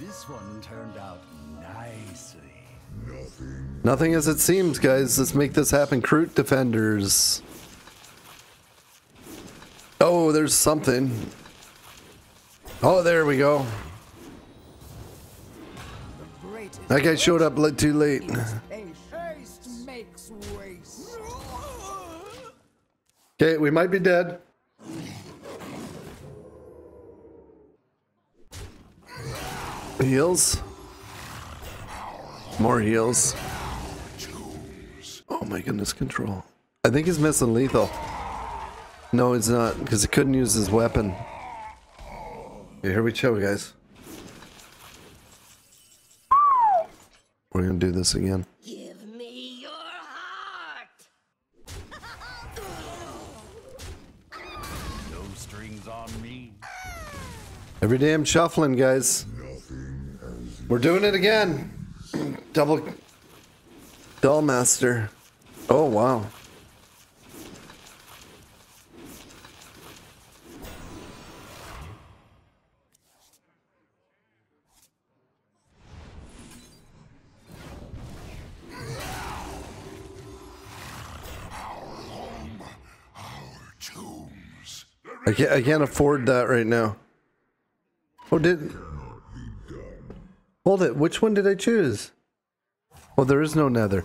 This one turned out nicely. Nothing as it seems, guys. Let's make this happen. Kroot defenders. Oh, there's something. Oh, there we go. That guy showed up li- too late. Haste makes waste. Okay, we might be dead. Heals. More heals. Oh my goodness, control. I think he's missing lethal. No, he's not, because he couldn't use his weapon. Okay, here we go, guys. We're gonna do this again. Give me your heart. No strings on me. Every day I'm shuffling, guys. We're doing it again. Double Dollmaster. Oh, wow. I can't, I can't afford that right now. Oh, did... Hold it. Which one did I choose? Oh, there is no nether.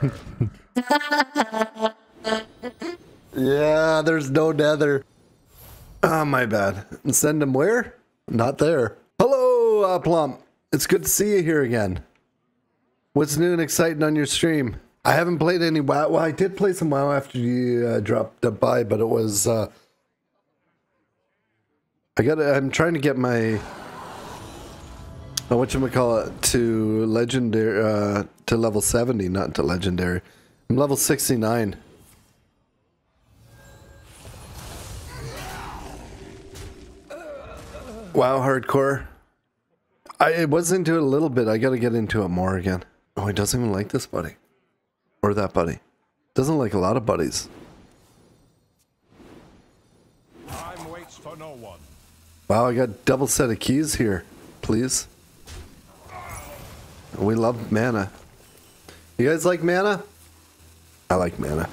yeah, there's no nether. Ah, my bad. And send him where? Not there. Hello, uh, Plump. It's good to see you here again. What's new and exciting on your stream? I haven't played any WoW. Well, I did play some WoW after you uh, dropped by, but it was. Uh, I got. I'm trying to get my. Oh, want you to call it to legendary uh, to level 70, not to legendary. I'm level 69. Wow, hardcore. I was into it a little bit. I got to get into it more again. Oh, he doesn't even like this buddy. Or that buddy. Doesn't like a lot of buddies. Time waits for no one. Wow, I got double set of keys here. Please. We love mana. You guys like mana? I like mana.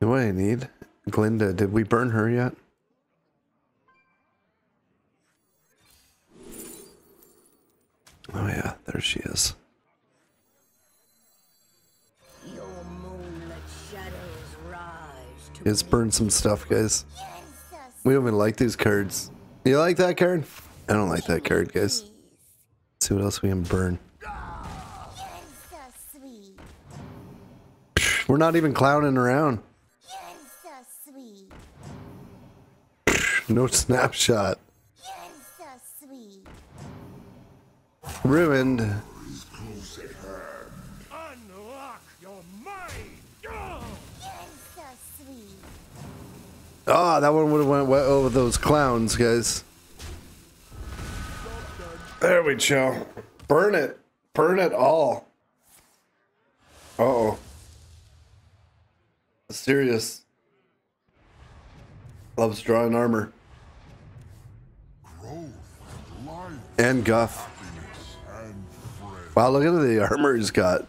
What I need? Glinda, did we burn her yet? Oh yeah, there she is. Your moonlit shadows rise to Let's burn some stuff, guys. We don't even like these cards. You like that card? I don't like that card, guys. Let's see what else we can burn. We're not even clowning around. You're so sweet. No snapshot. You're so sweet. Ruined. Ah, that one would have went well over those clowns, guys. There we go. Burn it. Burn it all. Uh oh. Serious. Loves drawing armor. And guff. Wow, look at the armor he's got.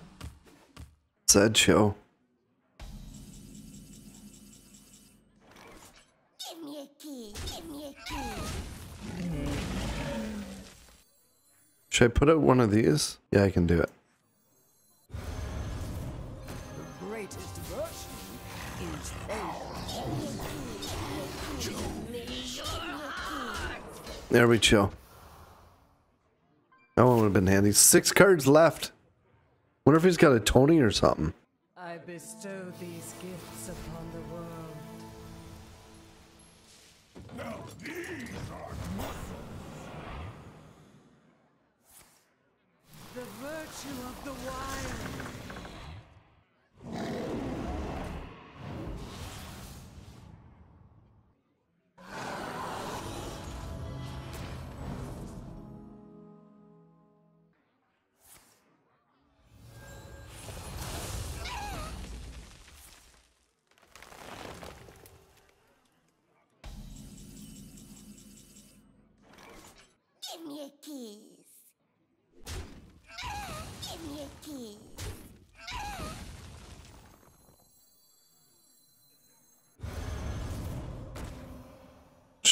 Sad show. I put out one of these? Yeah, I can do it. The greatest virtue is There we go. That one would have been handy. Six cards left. Wonder if he's got a Tony or something. I bestow these gifts upon the world. The virtue of the wild. Give me a key.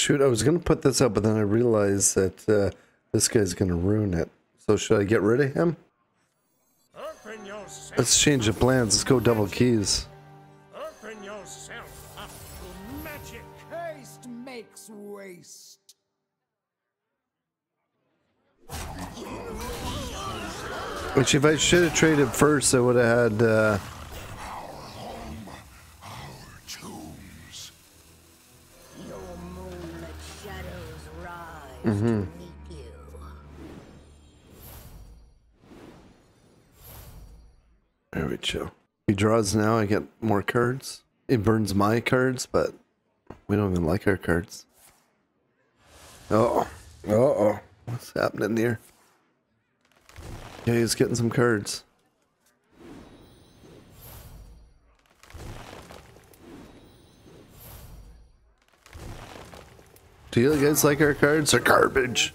Shoot, I was gonna put this up, but then I realized that uh, this guy's gonna ruin it. So should I get rid of him? Let's change the plans. Let's go double keys. Open yourself up to magic. Haste makes waste. Which if I should have traded first, I would have had. Uh, Mm-hmm. there we go. He draws now. I get more cards. It burns my cards, but we don't even like our cards. Oh, uh oh, what's happening here? Yeah, he's getting some cards. Do you guys like our cards? They're garbage.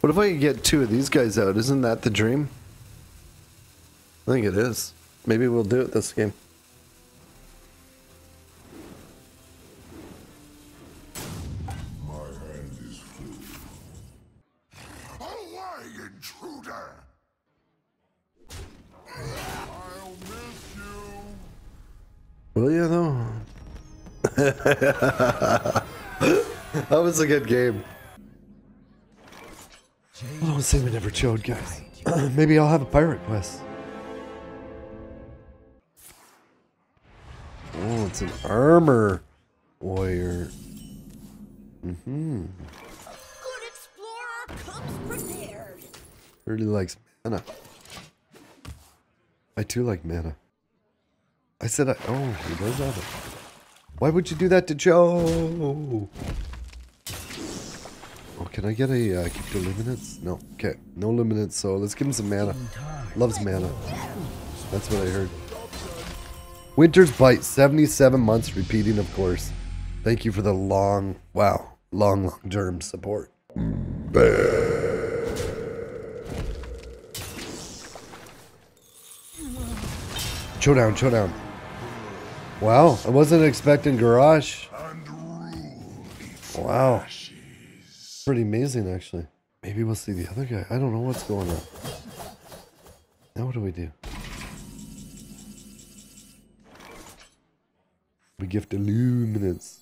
What if I could get two of these guys out? Isn't that the dream? I think it is. Maybe we'll do it this game. My hand is full. Away, intruder! I'll you. Will you though? that was a good game. I don't say we never chilled, guys. Maybe I'll have a pirate quest. Oh, it's an armor warrior. Mm-hmm. Good explorer comes prepared. Really likes mana. I too like mana. I said I. Oh, he does have it. Why would you do that to Joe? Oh, can I get a uh, keep the luminance? No. Okay, no luminance. So let's give him some mana. Loves mana. That's what I heard. Winter's Bite, 77 months repeating, of course. Thank you for the long, wow, long, long term support. Showdown, showdown. Wow, I wasn't expecting Garage. Wow. Pretty amazing, actually. Maybe we'll see the other guy. I don't know what's going on. Now what do we do? We gift illuminance.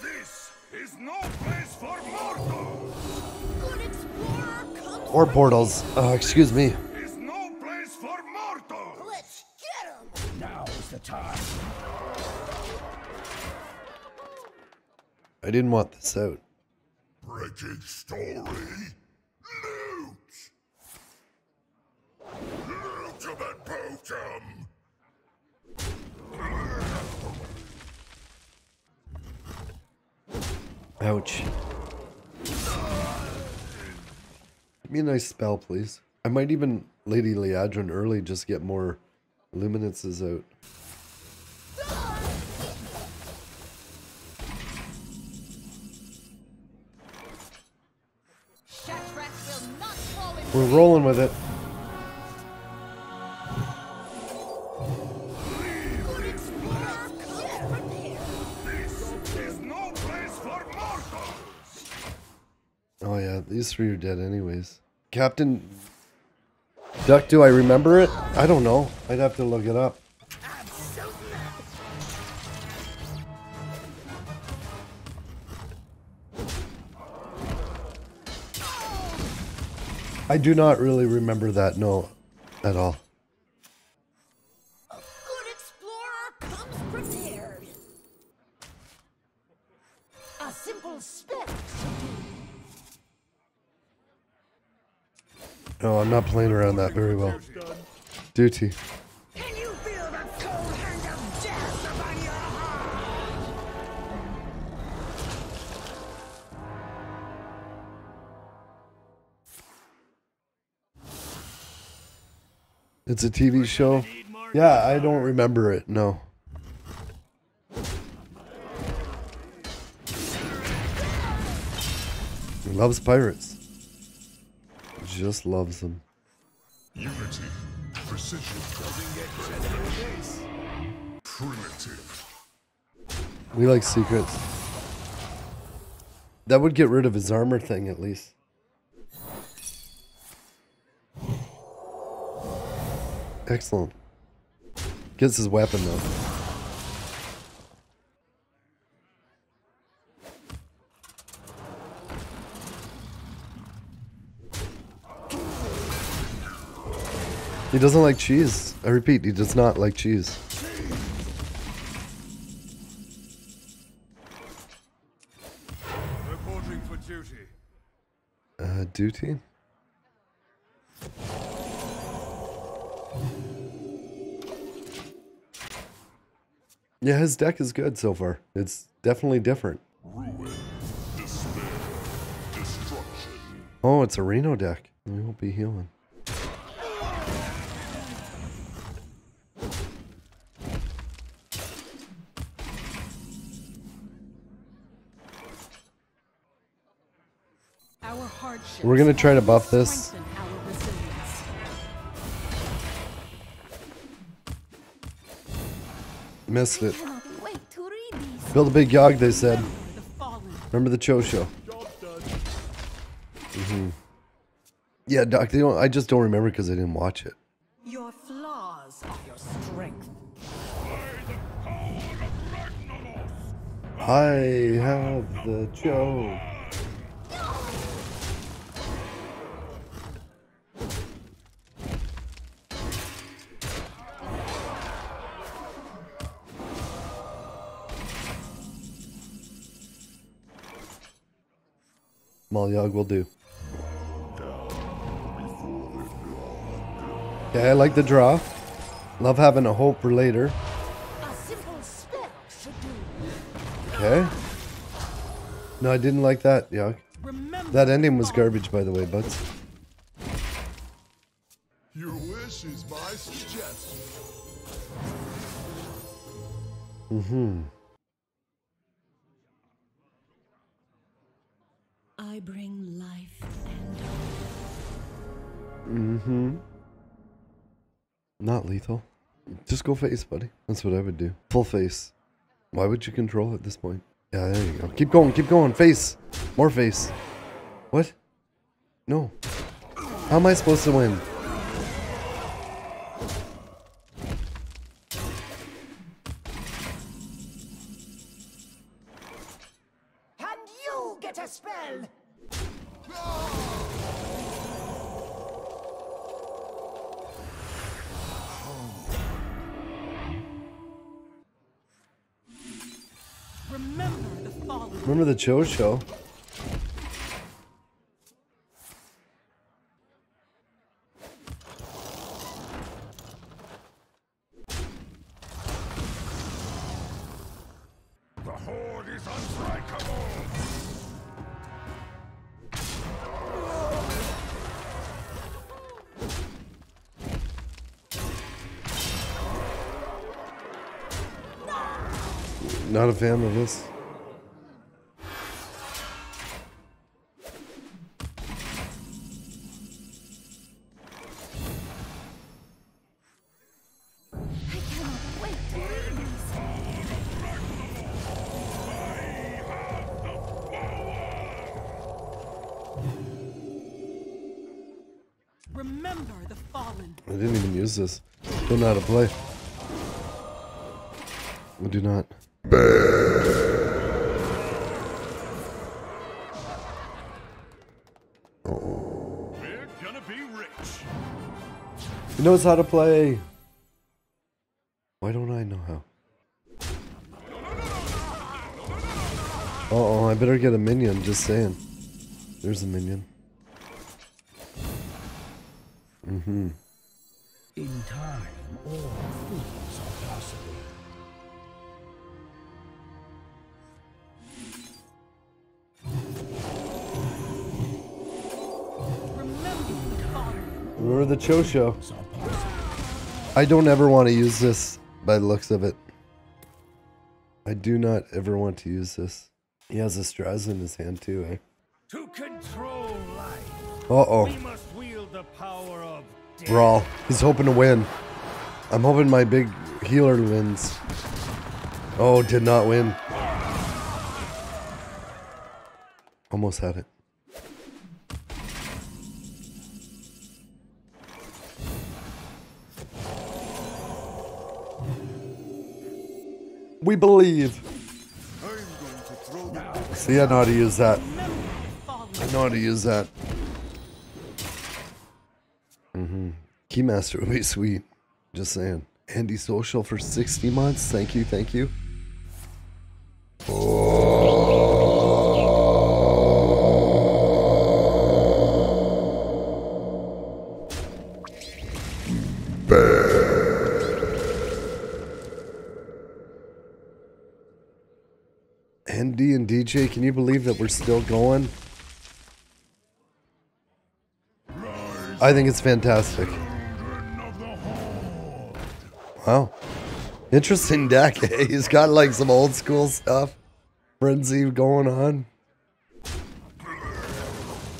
This is no place for mortals. Good explorer comes Or portals. Uh, excuse me. I didn't want this out. Wretched story. Loot. Ultimate Potem. Ouch. Give me a nice spell, please. I might even Lady Liadrin early, just get more luminances out. We're rolling with it. Oh yeah, these three are dead anyways. Captain Duck, do I remember it? I don't know. I'd have to look it up. I do not really remember that, no, at all. Good explorer comes prepared. A simple spell. No, I'm not playing around that very well. Duty. It's a TV show. Yeah, I don't remember it. No. He loves pirates. Just loves them. Unity. Precision. Primitive. We like secrets. That would get rid of his armor thing at least. Excellent. Gets his weapon though. He doesn't like cheese. I repeat, he does not like cheese. Reporting for duty. Uh, duty? Yeah, his deck is good so far. It's definitely different. Ruin. Despair. Destruction. Oh, it's a Reno deck. We won't be healing. We're gonna try to buff this. Missed it. Cannot wait to read these. Build a big yogg, they said. Remember the fallen. Remember Cho show. hmm Yeah, Doc, they don't, I just don't remember because I didn't watch it. Your flaws are your strength. I have the Cho. Small yogg will do. Okay, I like the draw. Love having a hope for later. A simple spell should do. Okay. No, I didn't like that, Yogg. That ending was garbage, by the way, buds. Your wish is my suggestion. Mm-hmm. I bring life and Mm-hmm. Not lethal. Just go face, buddy. That's what I would do. Full face. Why would you control at this point? Yeah, there you go. Keep going, keep going. Face. More face. What? No. How am I supposed to win? Remember the Cho show? The horde is unstrikeable. Not a fan of this. I didn't even use this. Don't know how to play. I do not. We're gonna be rich. He knows how to play. Why don't I know how? Uh oh, I better get a minion, just saying. There's a minion. Mm-hmm. In time, all things are possible. Remember the fallen. Remember the Cho show. Things are possible. I don't ever want to use this by the looks of it. I do not ever want to use this. He has a Straz in his hand too, eh? To control life, Uh oh. we must wield the power of death. Brawl. He's hoping to win. I'm hoping my big healer wins. Oh, did not win. Almost had it. We believe. See, I know how to use that. I know how to use that. Keymaster would be sweet. Just saying. Andy Social for 60 months. Thank you, thank you. Andy and DJ, can you believe that we're still going? I think it's fantastic. Wow. Interesting deck. eh? He's got like some old school stuff. Frenzy going on.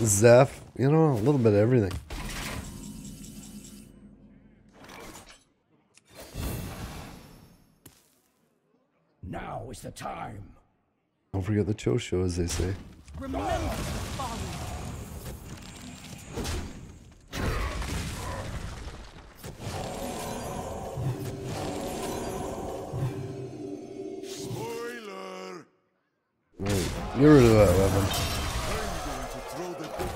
Zeph. You know, a little bit of everything. Now is the time. Don't forget the Cho show, as they say. Remember Get rid of that weapon. I'm going to throw the book.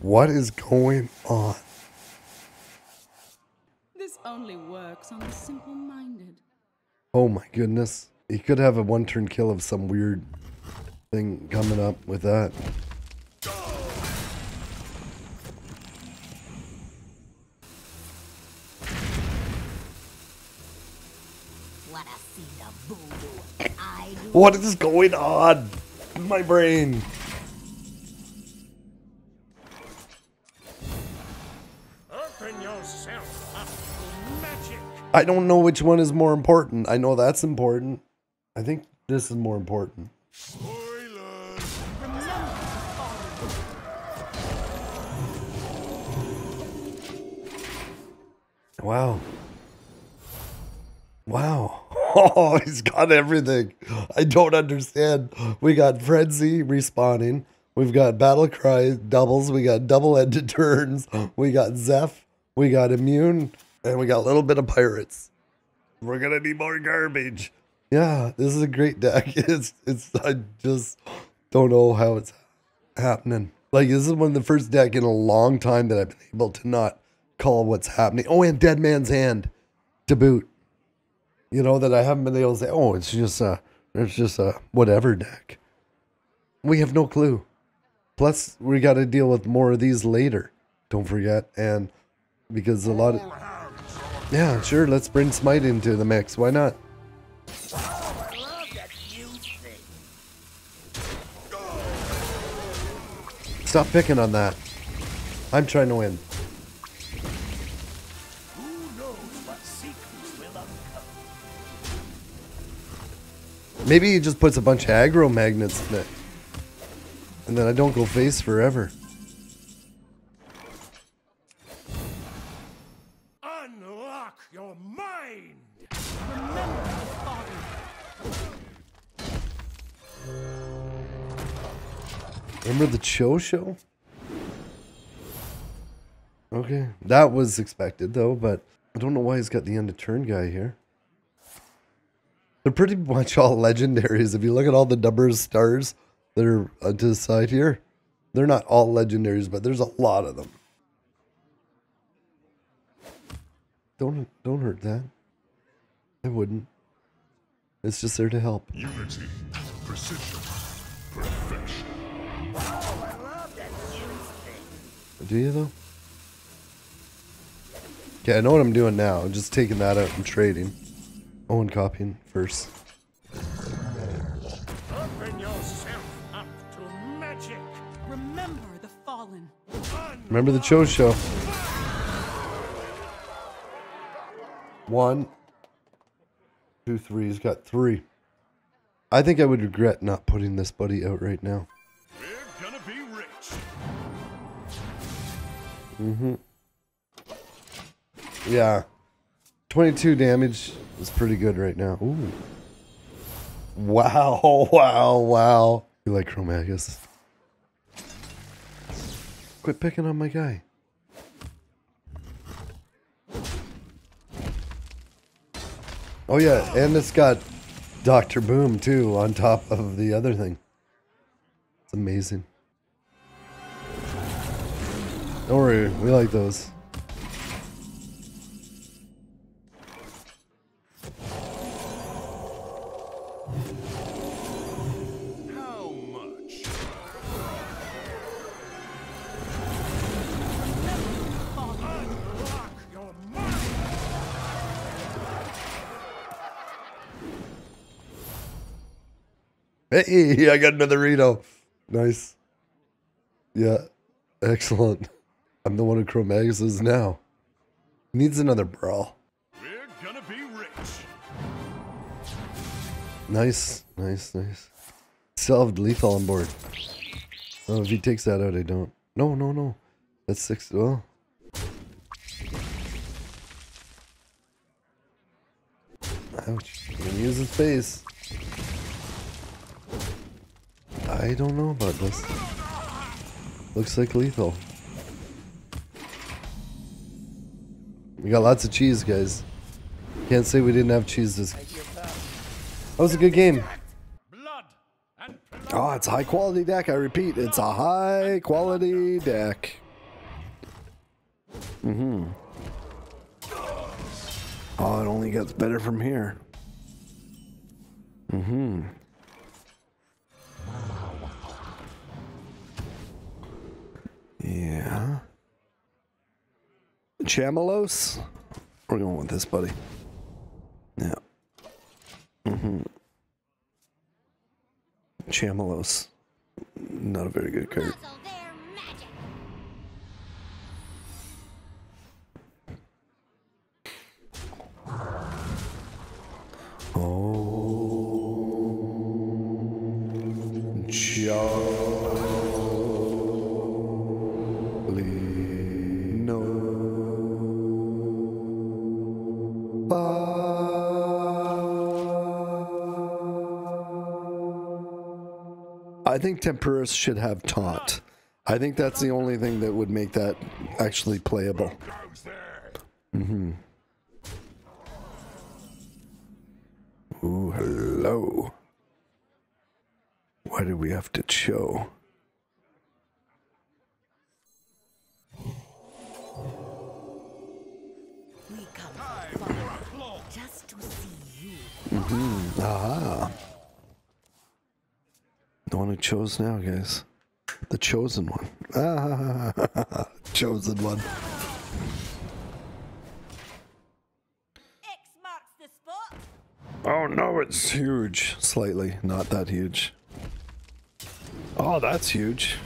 What is going on? This only works on the simple-minded. Oh my goodness. He could have a one turn kill of some weird thing coming up with that. What is going on? in My brain. Open yourself up magic. I don't know which one is more important. I know that's important. I think this is more important. Spoiler. Remember the fallen. Wow. Wow. Oh, he's got everything. I don't understand. We got Frenzy respawning. We've got Battle Cry doubles. We got double ended turns. We got Zeph. We got Immune. And we got a little bit of Pirates. We're going to need more garbage. Yeah, this is a great deck. It's, it's, I just don't know how it's happening. Like, this is one of the first deck in a long time that I've been able to not call what's happening. Oh, and Dead Man's Hand to boot. You know, that I haven't been able to say, oh, it's just a, it's just a whatever deck. We have no clue. Plus, we got to deal with more of these later. Don't forget. And because a lot of. Yeah, sure. Let's bring Smite into the mix. Why not? Stop picking on that. I'm trying to win. Maybe he just puts a bunch of aggro magnets in it. And then I don't go face forever. Unlock your mind. Remember the. Remember the Cho show? Okay. That was expected though, but I don't know why he's got the end of turn guy here. They're pretty much all legendaries. If you look at all the numbers stars that are to the side here, they're not all legendaries, but there's a lot of them. Don't don't hurt that. I wouldn't. It's just there to help. Unity, precision, perfection. Do you though? Okay, I know what I'm doing now. I'm just taking that out and trading. Oh, and copying first. Open yourself up to magic. Remember the fallen. Remember the Cho show. One, two, three. He's got three. I think I would regret not putting this buddy out right now. We're gonna be rich. Mm-hmm. Yeah. 22 damage is pretty good right now. Ooh. Wow, wow, wow. You like Chromaggus? Quit picking on my guy. Oh yeah, and it's got Dr. Boom too on top of the other thing. It's amazing. Don't worry, we like those. Hey, I got another Reno. Nice. Yeah, excellent. I'm the one who Chromaggus is now. Needs another brawl. We're gonna be rich. Nice, nice, nice. Have lethal on board. Oh, if he takes that out, I don't. No, no, no. That's six. Well. Ouch. I'm gonna use his face. I don't know about this. Looks like lethal. We got lots of cheese, guys. Can't say we didn't have cheese this. That was a good game. Oh, it's a high quality deck. I repeat, it's a high quality deck. Mm-hmm. Oh, it only gets better from here. Mm-hmm. Yeah. Chameleos? We're going with this, buddy. Yeah. Mm-hmm. Chameleos. Not a very good card. Oh. Charlie. I think Temporus should have taunt. I think that's the only thing that would make that actually playable. Mm-hmm. Ooh, hello. Why do we have to show? Chose now, guys. The chosen one. Ah, chosen one. X marks the spot. Oh no, it's huge. Slightly, not that huge. Oh, that's huge.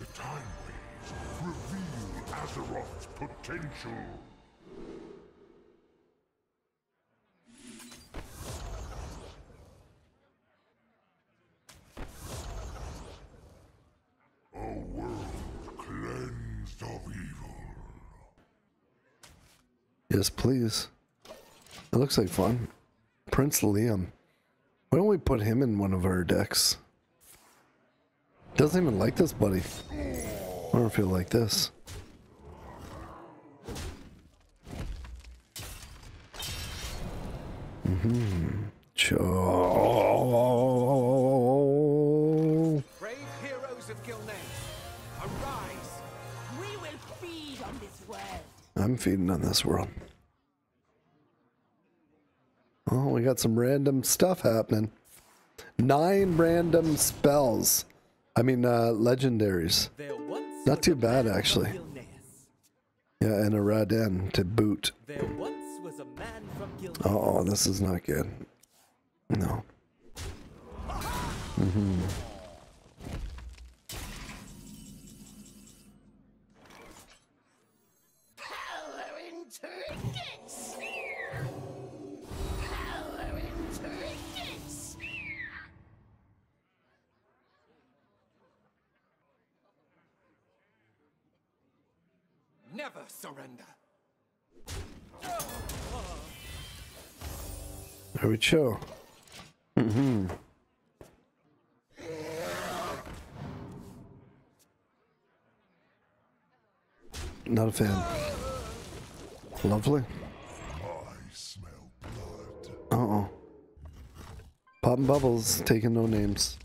The time. Reveal Azeroth's potential. A world cleansed of evil. Yes, please. It looks like fun. Prince Liam. Why don't we put him in one of our decks? Doesn't even like this, buddy. I don't feel like this. Mm-hmm. Cho. Brave heroes of Gilneas, arise! We will feed on this world. I'm feeding on this world. Oh, we got some random stuff happening. Nine random spells. I mean, uh, legendaries. Not too bad, actually. Yeah, and a Raden to boot. Oh, this is not good. No. hmm Never surrender. There we go. Mm-hmm. Not a fan. Lovely. I smell blood. Uh-oh. Popping bubbles, taking no names.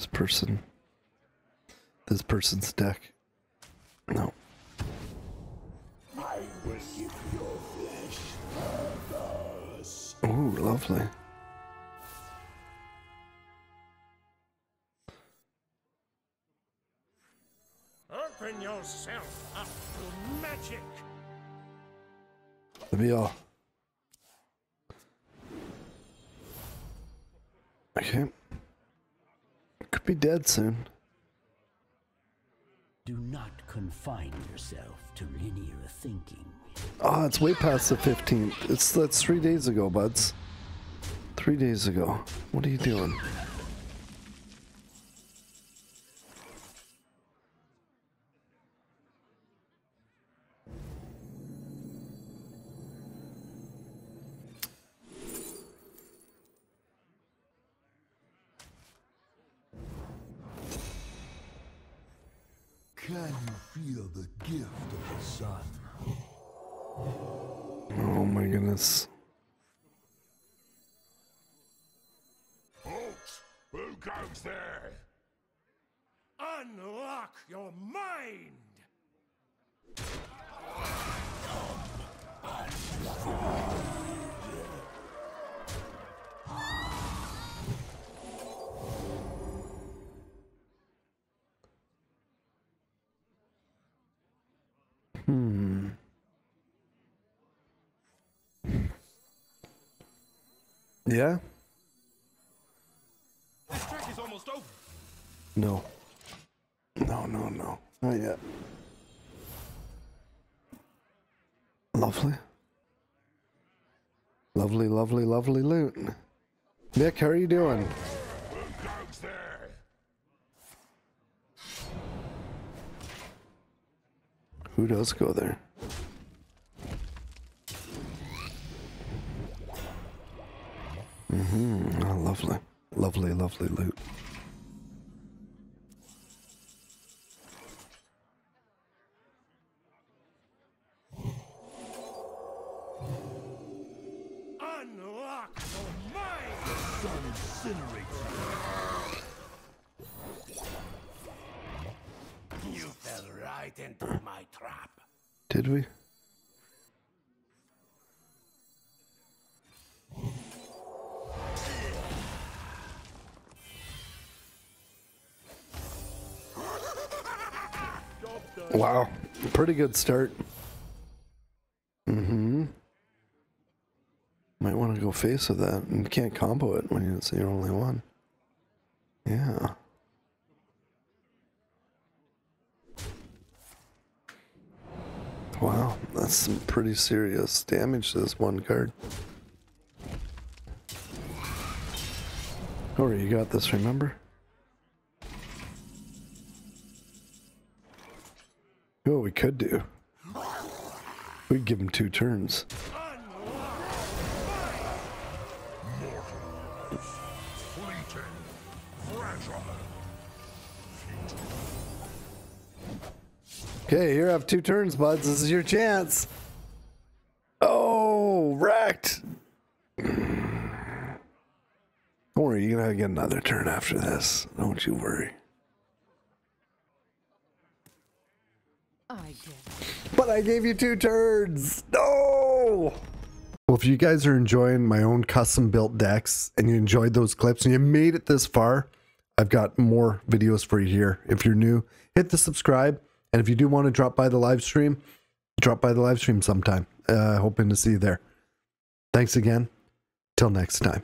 This person. This person's deck. No. I will give your flesh. Ooh, lovely. Open yourself up to magic. Let me uh, all. Okay. Be dead soon. Do not confine yourself to linear thinking. Oh, it's way past the 15th. It's that's three days ago, buds. Three days ago. What are you doing? Hmm. Yeah? This trick is almost over. No. No, no, no. Not yet. Lovely. Lovely, lovely, lovely loot. Nick, how are you doing? Who goes there? Who does go there? Mm-hmm. Oh, lovely. Lovely, lovely loot. Did we? Wow, pretty good start. Mm-hmm. Might want to go face with that. And you can't combo it when it's your only one. Yeah. Wow, that's some pretty serious damage to this one card. Oh, you got this, remember? Oh, we could do. We'd give him two turns. Okay, here I have two turns, buds. This is your chance. Oh, wrecked. Don't worry, you're gonna get another turn after this. Don't you worry. I did. But I gave you two turns. No. Well, if you guys are enjoying my own custom built decks and you enjoyed those clips and you made it this far, I've got more videos for you here. If you're new, hit the subscribe. And if you do want to drop by the live stream, drop by the live stream sometime. Uh, hoping to see you there. Thanks again. Till next time.